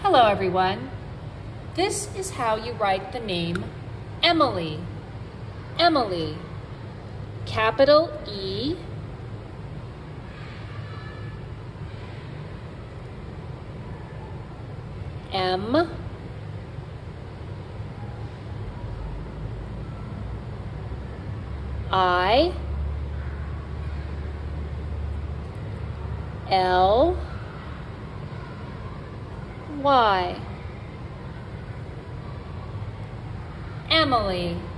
Hello, everyone. This is how you write the name Emily. Emily. Capital E. M. I. L. Y. Emily.